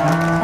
Thank you.